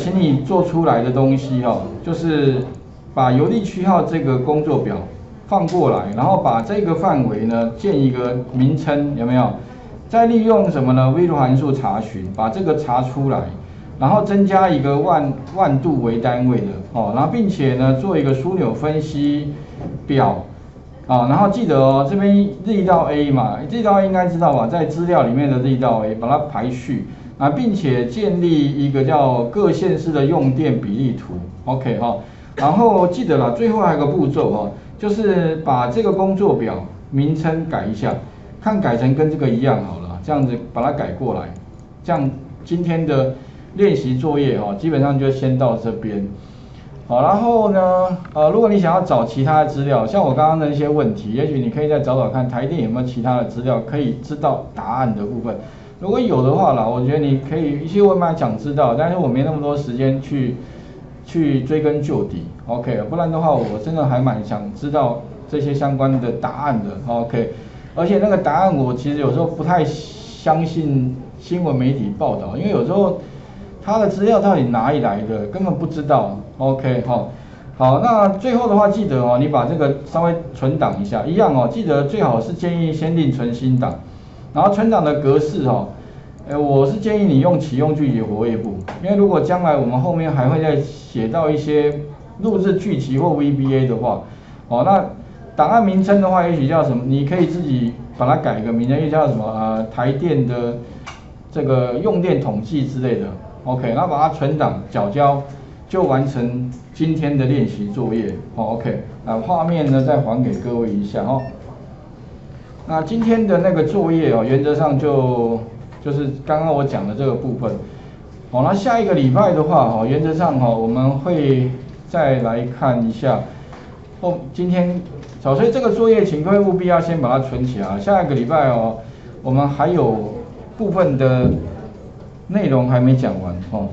请你做出来的东西哦，就是把邮递区号这个工作表放过来，然后把这个范围呢建一个名称，有没有？再利用什么呢 v 六函数查询，把这个查出来，然后增加一个万万度为单位的哦，然后并且呢做一个枢纽分析表啊，然后记得哦，这边力道 A 嘛，力道 A 应该知道吧，在资料里面的力道 A，把它排序。啊，并且建立一个叫各县市的用电比例图，OK 哈，然后记得了，最后还有个步骤哈，就是把这个工作表名称改一下，看改成跟这个一样好了，这样子把它改过来，这样今天的练习作业哈，基本上就先到这边，好，然后呢，呃，如果你想要找其他的资料，像我刚刚的一些问题，也许你可以再找找看台电有没有其他的资料可以知道答案的部分。如果有的话啦，我觉得你可以一些问嘛想知道，但是我没那么多时间去去追根究底，OK，不然的话我真的还蛮想知道这些相关的答案的，OK，而且那个答案我其实有时候不太相信新闻媒体报道，因为有时候他的资料到底哪里来的根本不知道，OK，好，好，那最后的话记得哦，你把这个稍微存档一下，一样哦，记得最好是建议先定存新档。然后存档的格式哦，呃，我是建议你用启用剧集活跃簿，因为如果将来我们后面还会再写到一些录制剧集或 VBA 的话，哦，那档案名称的话，也许叫什么，你可以自己把它改个名称，又叫什么呃台电的这个用电统计之类的，OK，然后把它存档缴交，就完成今天的练习作业，好，OK，那画面呢再还给各位一下哦。那今天的那个作业哦，原则上就就是刚刚我讲的这个部分。好，那下一个礼拜的话哈，原则上哈，我们会再来看一下。哦，今天，小崔这个作业请各位务必要先把它存起来。下一个礼拜哦，我们还有部分的内容还没讲完哦。